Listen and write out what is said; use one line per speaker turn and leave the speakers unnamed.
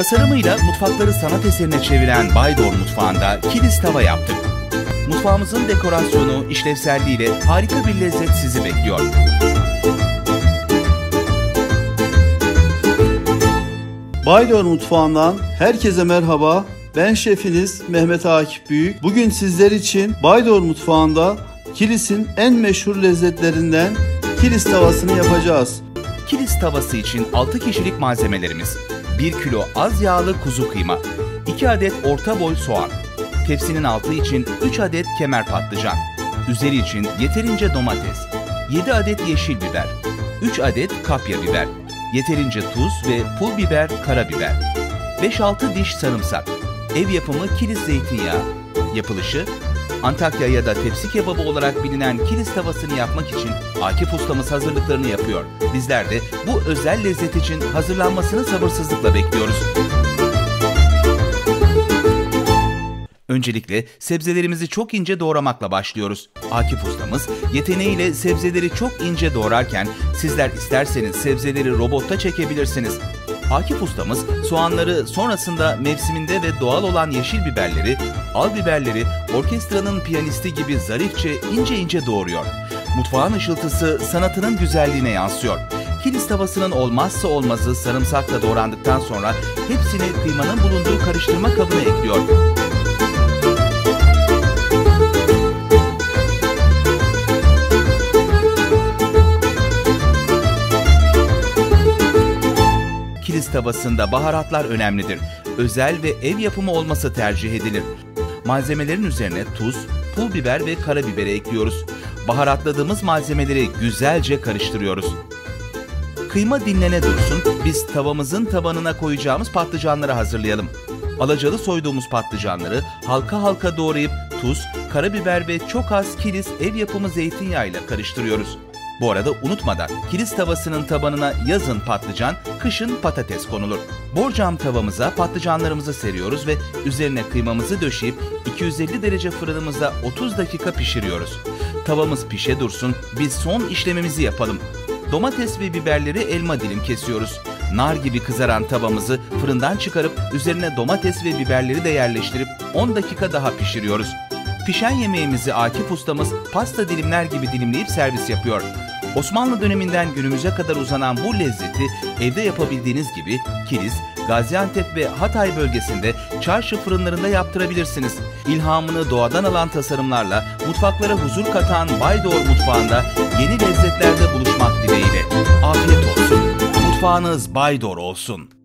Tasarımıyla mutfakları sanat eserine çeviren Baydor mutfağında kilis tava yaptık. Mutfağımızın dekorasyonu, işlevselliğiyle harika bir lezzet sizi bekliyor.
Baydor Mutfağı'ndan herkese merhaba. Ben şefiniz Mehmet Akif Büyük. Bugün sizler için Baydor Mutfağı'nda Kilis'in en meşhur lezzetlerinden kilis tavasını yapacağız.
Kilis tavası için 6 kişilik malzemelerimiz. 1 kilo az yağlı kuzu kıyma, 2 adet orta boy soğan, tepsinin altı için 3 adet kemer patlıcan, üzeri için yeterince domates, 7 adet yeşil biber, 3 adet kapya biber, yeterince tuz ve pul biber, karabiber, 5-6 diş sarımsak, ev yapımı kilis zeytinyağı, yapılışı Antakya ya da tepsi kebabı olarak bilinen kilis tavasını yapmak için Akif ustamız hazırlıklarını yapıyor. Bizler de bu özel lezzet için hazırlanmasını sabırsızlıkla bekliyoruz. Öncelikle sebzelerimizi çok ince doğramakla başlıyoruz. Akif ustamız yeteneğiyle sebzeleri çok ince doğrarken sizler isterseniz sebzeleri robotta çekebilirsiniz. Akif ustamız soğanları sonrasında mevsiminde ve doğal olan yeşil biberleri, al biberleri orkestranın piyanisti gibi zarifçe ince ince doğuruyor. Mutfağın ışıltısı sanatının güzelliğine yansıyor. Kilis tavasının olmazsa olmazı sarımsakla doğrandıktan sonra hepsini kıymanın bulunduğu karıştırma kabına ekliyor. Kilis tavasında baharatlar önemlidir. Özel ve ev yapımı olması tercih edilir. Malzemelerin üzerine tuz, pul biber ve karabiberi ekliyoruz. Baharatladığımız malzemeleri güzelce karıştırıyoruz. Kıyma dinlene dursun, biz tavamızın tabanına koyacağımız patlıcanları hazırlayalım. Alacalı soyduğumuz patlıcanları halka halka doğrayıp tuz, karabiber ve çok az kilis ev yapımı zeytinyağıyla karıştırıyoruz. Bu arada unutmadan kilis tavasının tabanına yazın patlıcan, kışın patates konulur. Borcam tavamıza patlıcanlarımızı seriyoruz ve üzerine kıymamızı döşeyip 250 derece fırınımızda 30 dakika pişiriyoruz. Tavamız pişe dursun, biz son işlemimizi yapalım. Domates ve biberleri elma dilim kesiyoruz. Nar gibi kızaran tavamızı fırından çıkarıp üzerine domates ve biberleri de yerleştirip 10 dakika daha pişiriyoruz. Pişen yemeğimizi Akif ustamız pasta dilimler gibi dilimleyip servis yapıyor. Osmanlı döneminden günümüze kadar uzanan bu lezzeti evde yapabildiğiniz gibi Kilis, Gaziantep ve Hatay bölgesinde çarşı fırınlarında yaptırabilirsiniz. İlhamını doğadan alan tasarımlarla mutfaklara huzur katan Baydor mutfağında yeni lezzetlerde buluşmak dileğiyle. Afiyet olsun. Mutfağınız Baydor olsun.